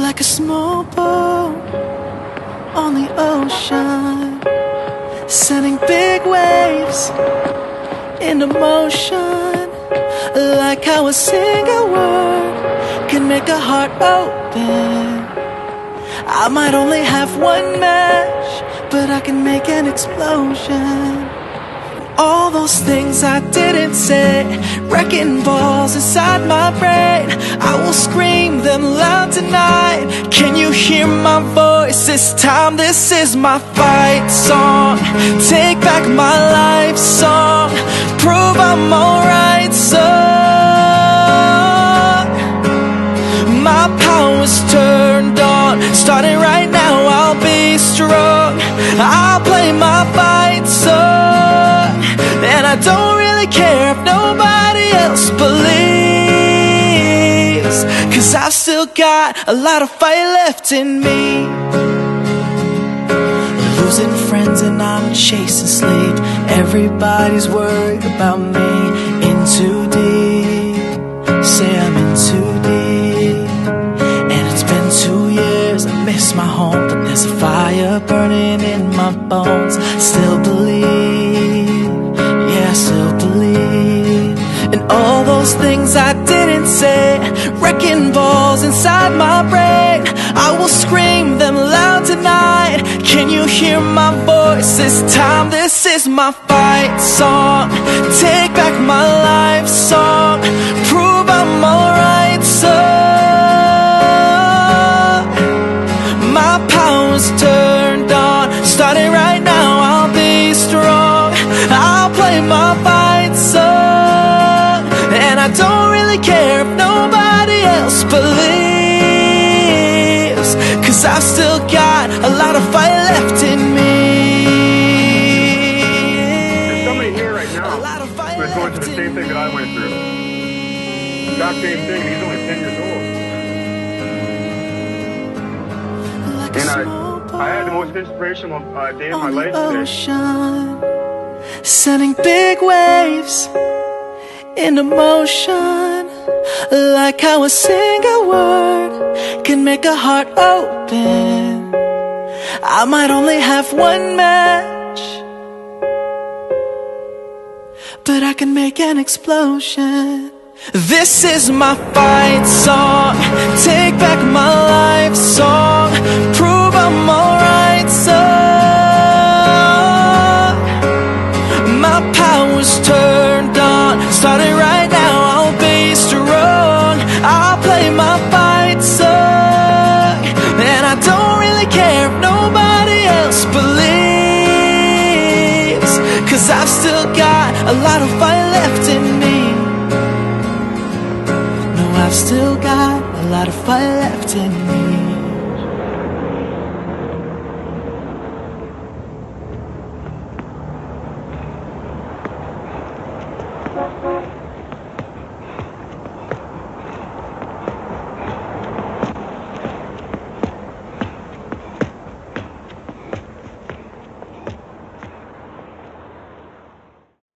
like a small boat on the ocean, sending big waves into motion, like how a single word can make a heart open. I might only have one match, but I can make an explosion. All those things I didn't say Wrecking balls inside my brain I will scream them loud tonight Can you hear my voice? This time? This is my fight song. Take back my life song. Prove I'm alright song My power's turned on. Starting right now I'll be strong. I'll play my fight Cause I've still got a lot of fight left in me. Losing friends and I'm chasing sleep Everybody's worried about me. In too deep. Say I'm in too deep. And it's been two years I miss my home. But there's a fire burning in my bones. Still believe all those things I didn't say. Wrecking balls inside my brain. I will scream them loud tonight. Can you hear my voice this time? This is my fight song. Take back my life song. Prove I'm alright song. My power's turned on. Starting right now, I'll be strong. I'll play my fight really care if nobody else believes Cause I've still got a lot of fight left in me There's somebody here right now who's going through the same thing that I went through. Exact same thing, he's only 10 years old. And I, I had the most inspirational uh, day of my life today. ocean, sending big waves into motion, like how a single word can make a heart open. I might only have one match, but I can make an explosion. This is my fight song. Take back my life song. Cause I've still got a lot of fight left in me. No, I've still got a lot of fight left in me.